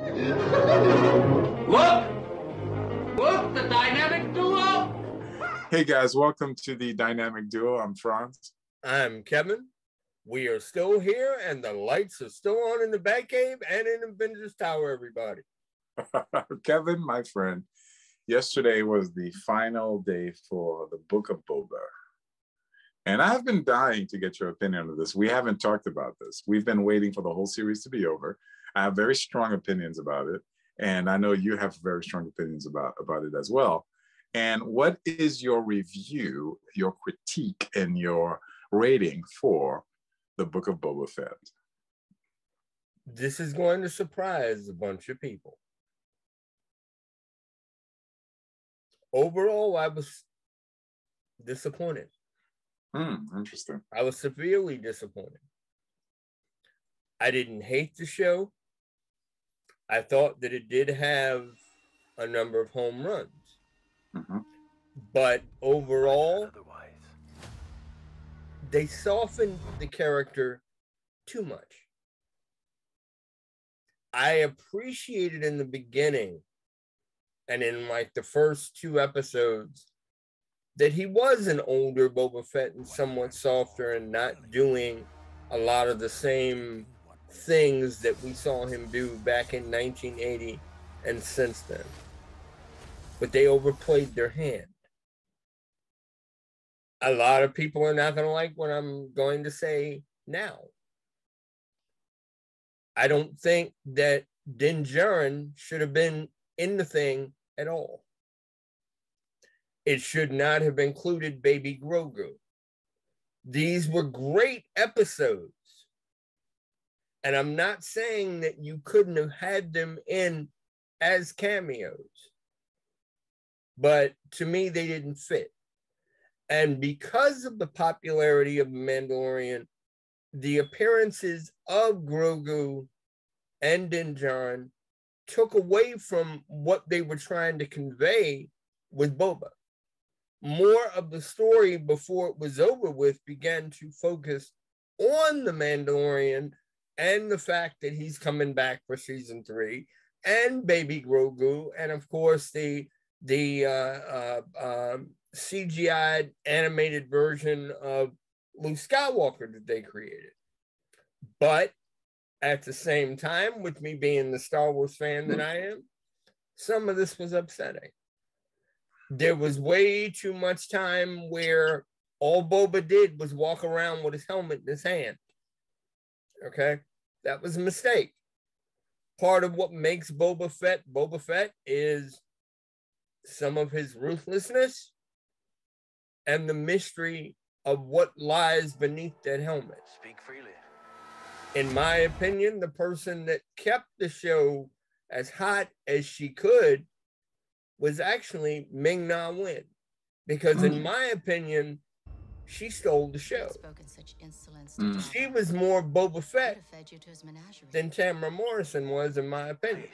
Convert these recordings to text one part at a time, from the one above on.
Look! Look, the dynamic duo! Hey guys, welcome to the Dynamic Duo. I'm Frantz. I'm Kevin. We are still here, and the lights are still on in the Batcave and in Avengers Tower, everybody. Kevin, my friend, yesterday was the final day for the Book of Boba. And I've been dying to get your opinion on this. We haven't talked about this. We've been waiting for the whole series to be over. I have very strong opinions about it. And I know you have very strong opinions about, about it as well. And what is your review, your critique, and your rating for the Book of Boba Fett? This is going to surprise a bunch of people. Overall, I was disappointed. Hmm, interesting. I was severely disappointed. I didn't hate the show. I thought that it did have a number of home runs. Mm-hmm. But overall, they softened the character too much. I appreciated in the beginning and in like the first two episodes that he was an older Boba Fett and somewhat softer and not doing a lot of the same things that we saw him do back in 1980 and since then. But they overplayed their hand. A lot of people are not going to like what I'm going to say now. I don't think that Din Djarin should have been in the thing at all. It should not have included Baby Grogu. These were great episodes. And I'm not saying that you couldn't have had them in as cameos, but to me, they didn't fit. And because of the popularity of Mandalorian, the appearances of Grogu and Din Djarin took away from what they were trying to convey with Boba. More of the story before it was over with began to focus on the Mandalorian and the fact that he's coming back for season three, and Baby Grogu, and of course the the uh, uh, um, CGI animated version of Luke Skywalker that they created. But at the same time, with me being the Star Wars fan that I am, some of this was upsetting. There was way too much time where all Boba did was walk around with his helmet in his hand. Okay. That was a mistake. Part of what makes Boba Fett Boba Fett is some of his ruthlessness and the mystery of what lies beneath that helmet. Speak freely. In my opinion, the person that kept the show as hot as she could was actually Ming Na Wen. Because, in hmm. my opinion, she stole the show. Mm. She was more Boba Fett than Temuera Morrison was, in my opinion.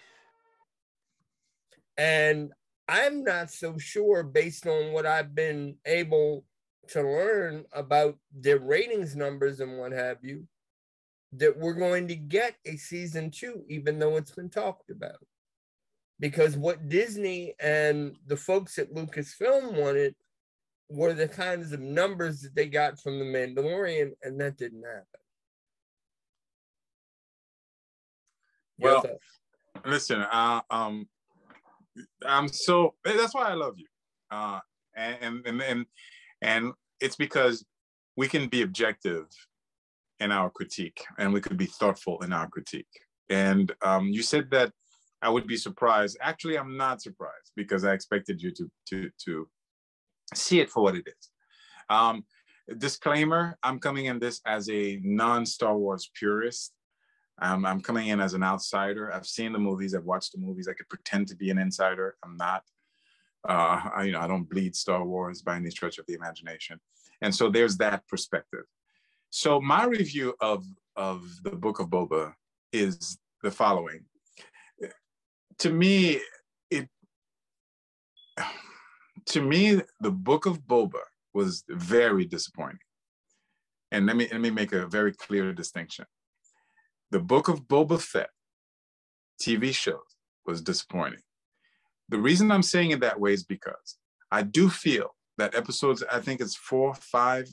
And I'm not so sure, based on what I've been able to learn about their ratings numbers and what have you, that we're going to get a season two, even though it's been talked about. Because what Disney and the folks at Lucasfilm wanted were the kinds of numbers that they got from the Mandalorian, and that didn't happen. Well, listen, uh, um, I'm so that's why I love you, uh, and and and and it's because we can be objective in our critique, and we could be thoughtful in our critique. And um, you said that I would be surprised. Actually, I'm not surprised because I expected you to to to see it for what it is. Um, disclaimer: I'm coming in this as a non-Star Wars purist. Um, I'm coming in as an outsider. I've seen the movies. I've watched the movies. I could pretend to be an insider. I'm not. Uh, I, you know, I don't bleed Star Wars by any stretch of the imagination. And so there's that perspective. So my review of of the Book of Boba is the following. To me, to me the Book of Boba was very disappointing. And let me let me make a very clear distinction. The Book of Boba Fett TV shows was disappointing. The reason I'm saying it that way is because I do feel that episodes, I think it's four, five,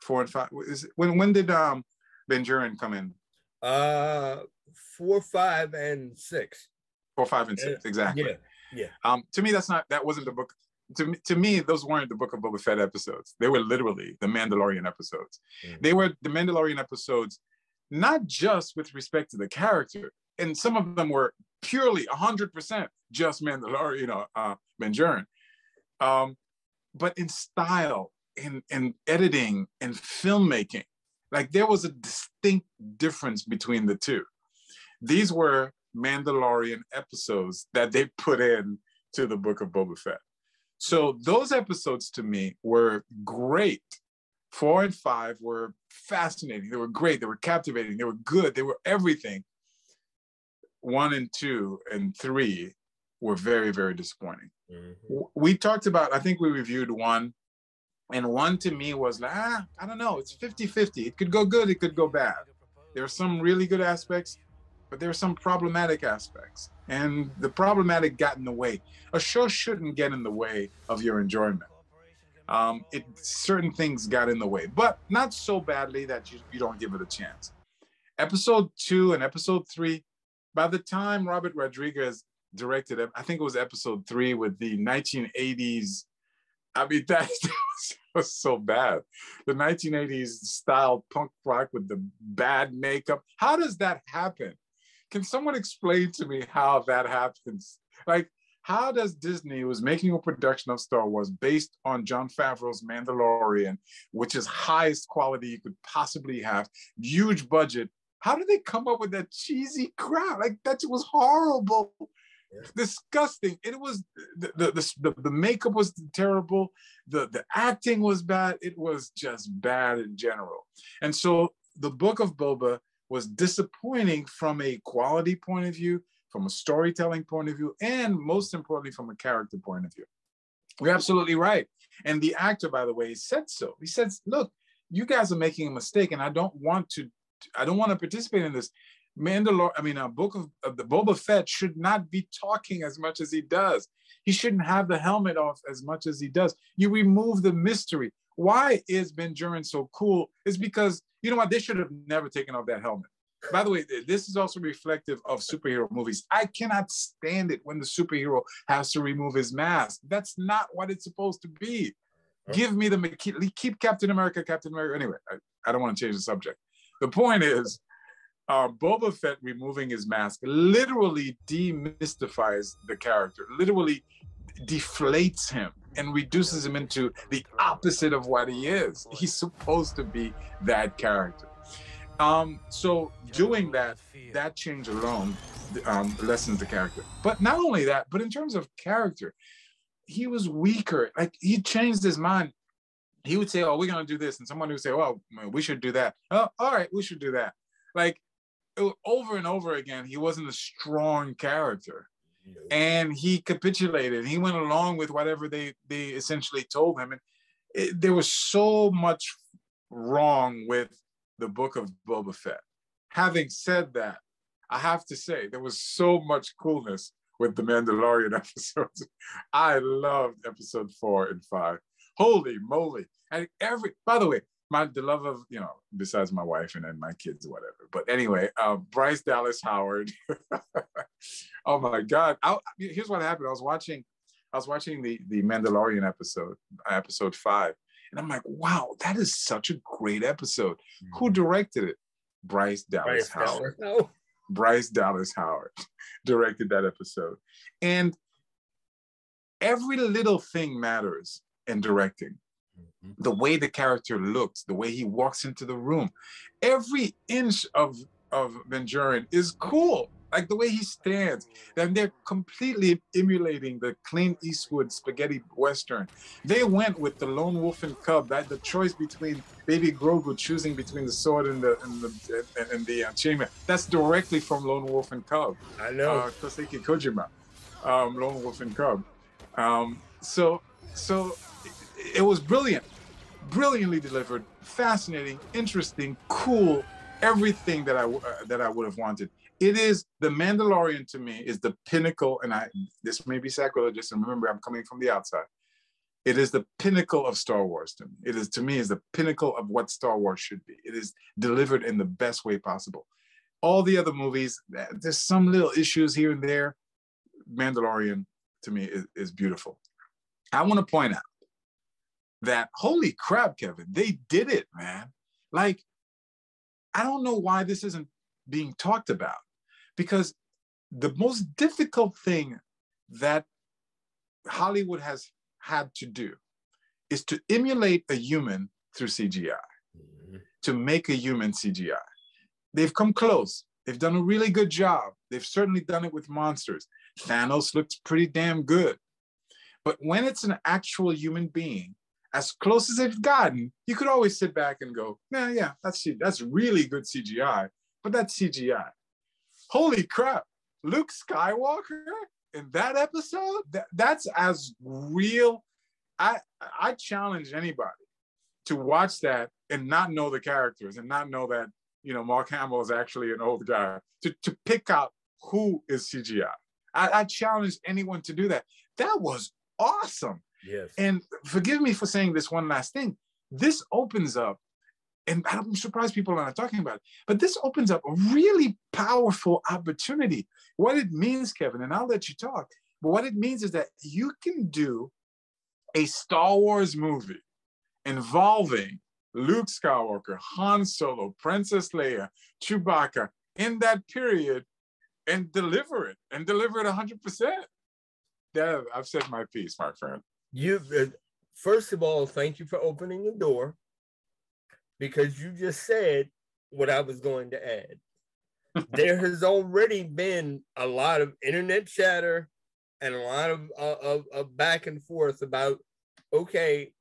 four and five. Is when when did um Ben come in? Uh four, five, and six. Four, five, and six, exactly. Yeah. Yeah. Um, to me, that's not that wasn't the book. To me, to me, those weren't the Book of Boba Fett episodes. They were literally the Mandalorian episodes. Mhm. They were the Mandalorian episodes, not just with respect to the character, and some of them were purely 100% just Mandalorian, you know, uh, um, but in style, in in editing, and filmmaking, like there was a distinct difference between the two. These were Mandalorian episodes that they put in to the Book of Boba Fett. So those episodes to me were great. Four and five were fascinating. They were great. They were captivating. They were good. They were everything. One and two and three were very, very disappointing. Mhm. We talked about, I think we reviewed one, and one to me was like, ah, I don't know, it's 50 50. It could go good, it could go bad. There are some really good aspects, but there are some problematic aspects. And the problematic got in the way. A show shouldn't get in the way of your enjoyment. Um, it certain things got in the way, but not so badly that you, you don't give it a chance. Episode two and episode three, by the time Robert Rodriguez directed I think it was episode three with the 1980s. I mean, that was, was so bad. The 1980s style punk rock with the bad makeup. How does that happen? Can someone explain to me how that happens? Like, how does Disney, was making a production of Star Wars based on Jon Favreau's Mandalorian, which is highest quality you could possibly have, huge budget, how did they come up with that cheesy crap? Like that was horrible, Yeah. disgusting. It was the the, the the the makeup was terrible. The the acting was bad. It was just bad in general. And so the book of Boba was disappointing from a quality point of view, from a storytelling point of view, and most importantly, from a character point of view. You're absolutely right. And the actor, by the way, said so. He said, look, you guys are making a mistake, and I don't want to, I don't want to participate in this. Mandalore, I mean, a book of, of the Boba Fett should not be talking as much as he does. He shouldn't have the helmet off as much as he does. You remove the mystery. Why is Ben Duran so cool? Is because you know what? They should have never taken off that helmet. By the way, this is also reflective of superhero movies. I cannot stand it when the superhero has to remove his mask. That's not what it's supposed to be. Give me the keep, keep Captain America, Captain America. Anyway, I, I don't want to change the subject. The point is, uh, Boba Fett removing his mask literally demystifies the character, literally deflates him and reduces him into the opposite of what he is. He's supposed to be that character. Um, so doing that, that change alone um, lessens the character. But not only that, but in terms of character, he was weaker. Like he changed his mind. He would say, "Oh, we're gonna do this," and someone would say, "Well, we should do that." Oh, all right, we should do that. Like it- over and over again, he wasn't a strong character and he capitulated. He went along with whatever they they essentially told him, and it, there was so much wrong with the book of Boba Fett. Having said that, I have to say there was so much coolness with the Mandalorian episodes. I loved episode four and five. Holy moly! And every, by the way, my the love of you know, besides my wife and then my kids, whatever. But anyway, uh, Bryce Dallas Howard. oh my God! I, here's what happened. I was watching, I was watching the the Mandalorian episode, episode five, and I'm like, wow, that is such a great episode. Who directed it? Bryce Dallas Bryce Howard. Dallas- No. Bryce Dallas Howard directed that episode. And every little thing matters in directing. Mhm. The way the character looks, the way he walks into the room, every inch of of Ben Duran is cool. Like the way he stands, and they're completely emulating the Clint Eastwood spaghetti western. They went with the lone wolf and cub. That the choice between Baby Grogu choosing between the sword and the and the and, and the uh, chainmail. That's directly from Lone Wolf and Cub I know. uh, Goseki Kojima, um, Lone Wolf and Cub. Um, so, so it, was brilliant, brilliantly delivered, fascinating, interesting, cool, everything that I uh, that I would have wanted. It is the Mandalorian to me is the pinnacle, and I this may be sacrilegious, and remember I'm coming from the outside. It is the pinnacle of Star Wars to me. It is to me is the pinnacle of what Star Wars should be. It is delivered in the best way possible. All the other movies, there's some little issues here and there. Mandalorian to me is, is beautiful. I want to point out that holy crap, Kevin, they did it, man. Like, I don't know why this isn't being talked about because the most difficult thing that Hollywood has had to do is to emulate a human through CGI, mm-hmm. to make a human CGI. They've come close. They've done a really good job. They've certainly done it with monsters. Thanos looks pretty damn good. But when it's an actual human being, as close as they've gotten, you could always sit back and go, yeah, yeah, that's that's really good CGI, but that's CGI. Holy crap, Luke Skywalker in that episode, that, that's as real. I I challenge anybody to watch that and not know the characters and not know that you know Mark Hamill is actually an old guy to, to pick out who is CGI. I, I challenge anyone to do that. That was awesome. Yes. And forgive me for saying this one last thing. This opens up, and I'm surprised people are not talking about it, but this opens up a really powerful opportunity. What it means, Kevin, and I'll let you talk, but what it means is that you can do a Star Wars movie involving Luke Skywalker, Han Solo, Princess Leia, Chewbacca in that period and deliver it and deliver it 100%. Dev, I've said my piece, my friend you uh, first of all, thank you for opening the door because you just said what I was going to add. there has already been a lot of internet chatter and a lot of, uh, of, of back and forth about okay,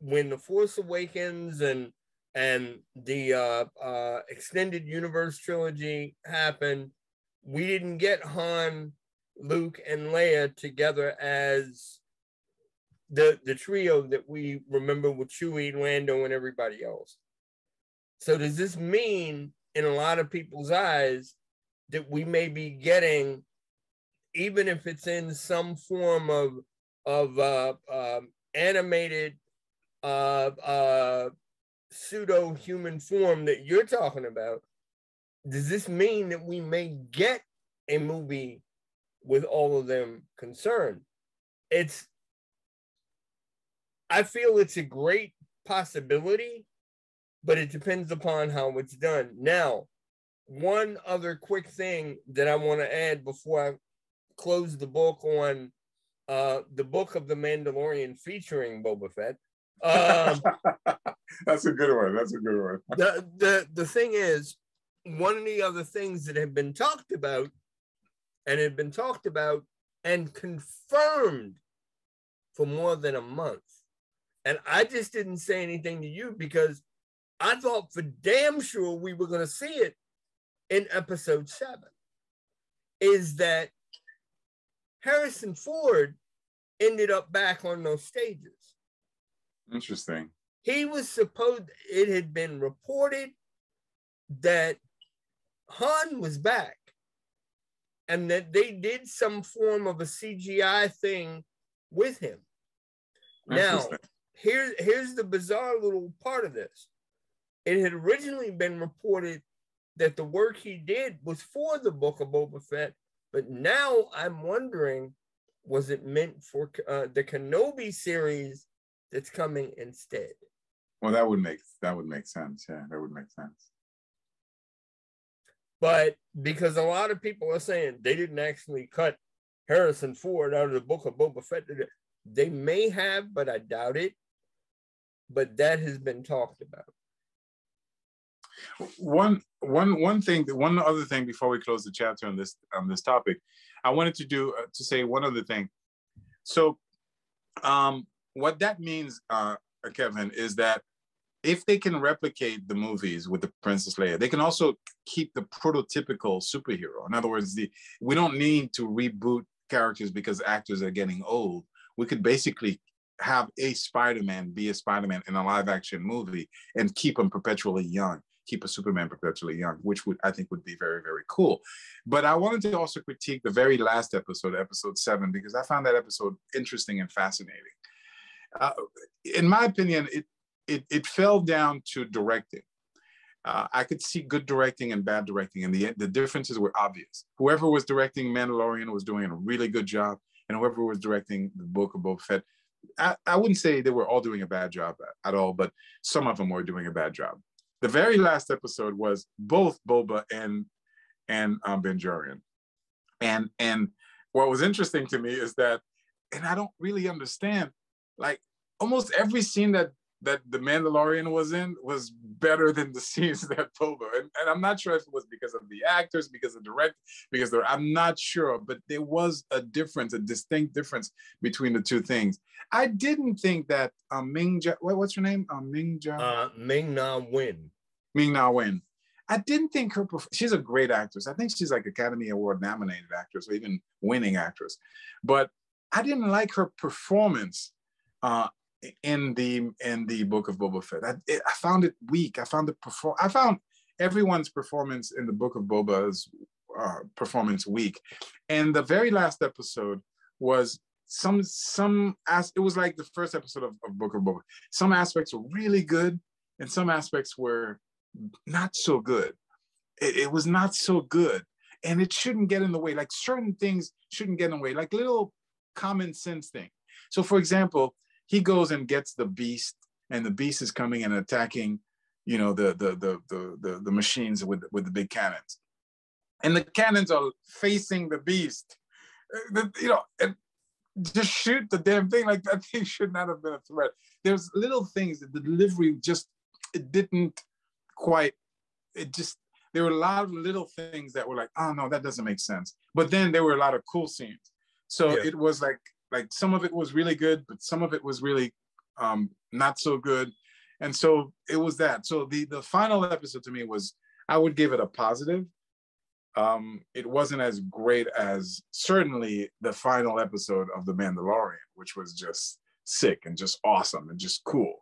when the Force Awakens and and the uh, uh, extended universe trilogy happened, we didn't get Han, Luke, and Leia together as the the trio that we remember with Chewie, Lando, and everybody else. So does this mean, in a lot of people's eyes, that we may be getting, even if it's in some form of of uh, uh, animated uh, uh, pseudo human form that you're talking about? Does this mean that we may get a movie with all of them concerned? It's I feel it's a great possibility, but it depends upon how it's done. Now, one other quick thing that I want to add before I close the book on uh, the book of the Mandalorian featuring Boba Fett. Um, That's a good one. That's a good one. the, the the thing is, one of the other things that have been talked about and had been talked about and confirmed for more than a month and I just didn't say anything to you because I thought for damn sure we were going to see it in episode seven. Is that Harrison Ford ended up back on those stages? Interesting. He was supposed, it had been reported that Han was back and that they did some form of a CGI thing with him. Now, here, here's the bizarre little part of this. It had originally been reported that the work he did was for the Book of Boba Fett, but now I'm wondering, was it meant for uh, the Kenobi series that's coming instead? Well, that would make that would make sense. Yeah, that would make sense. But because a lot of people are saying they didn't actually cut Harrison Ford out of the Book of Boba Fett, they may have, but I doubt it but that has been talked about. One, one, one thing, one other thing before we close the chapter on this on this topic, I wanted to do uh, to say one other thing. So, um, what that means, uh, Kevin, is that if they can replicate the movies with the Princess Leia, they can also keep the prototypical superhero. In other words, the we don't need to reboot characters because actors are getting old. We could basically have a Spider-Man be a Spider-Man in a live action movie and keep him perpetually young. keep a Superman perpetually young, which would I think would be very very cool. But I wanted to also critique the very last episode, episode seven, because I found that episode interesting and fascinating. Uh, in my opinion, it, it it fell down to directing. Uh, I could see good directing and bad directing, and the the differences were obvious. Whoever was directing Mandalorian was doing a really good job, and whoever was directing the Book of Boba Fett I, I wouldn't say they were all doing a bad job at, at, all, but some of them were doing a bad job. The very last episode was both Boba and and um, Ben Jurian. And and what was interesting to me is that, and I don't really understand, like almost every scene that that the Mandalorian was in was better than the scenes that Boba. And, and I'm not sure if it was because of the actors, because of the direct, because they're, I'm not sure, but there was a difference, a distinct difference between the two things. I didn't think that um, Ming, ja, what, what's her name? Um, Ming ja, uh, Ming Na Wen. Ming Na Wen. I didn't think her, she's a great actress. I think she's like Academy Award nominated actress or even winning actress. But I didn't like her performance uh, in the in the book of Boba Fett. I, it, I found it weak. I found it perform. I found everyone's performance in the book of Boba's uh, performance weak, and the very last episode was some some as it was like the first episode of, of Book of Boba. Some aspects were really good, and some aspects were not so good. It, it was not so good, and it shouldn't get in the way. Like certain things shouldn't get in the way, like little common sense thing. So, for example, he goes and gets the beast, and the beast is coming and attacking, you know, the the the the the, the machines with with the big cannons, and the cannons are facing the beast. Uh, you know, and just shoot the damn thing. Like that thing should not have been a threat. There's little things that the delivery just it didn't quite. It just there were a lot of little things that were like, oh no, that doesn't make sense. But then there were a lot of cool scenes. So yeah. it was like like some of it was really good, but some of it was really um, not so good. And so it was that. So the the final episode to me was I would give it a positive. Um, it wasn't as great as certainly the final episode of The Mandalorian, which was just sick and just awesome and just cool.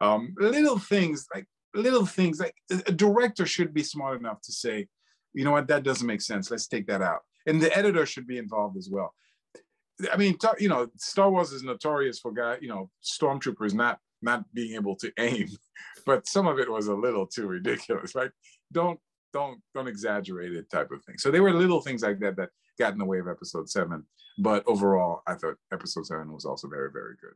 Um, little things like little things like a director should be smart enough to say, you know what, that doesn't make sense. Let's take that out. And the editor should be involved as well. I mean, you know, Star Wars is notorious for guy, you know, stormtroopers not not being able to aim, but some of it was a little too ridiculous. Right? Don't don't don't exaggerate it, type of thing. So there were little things like that that got in the way of Episode Seven. But overall, I thought Episode Seven was also very very good.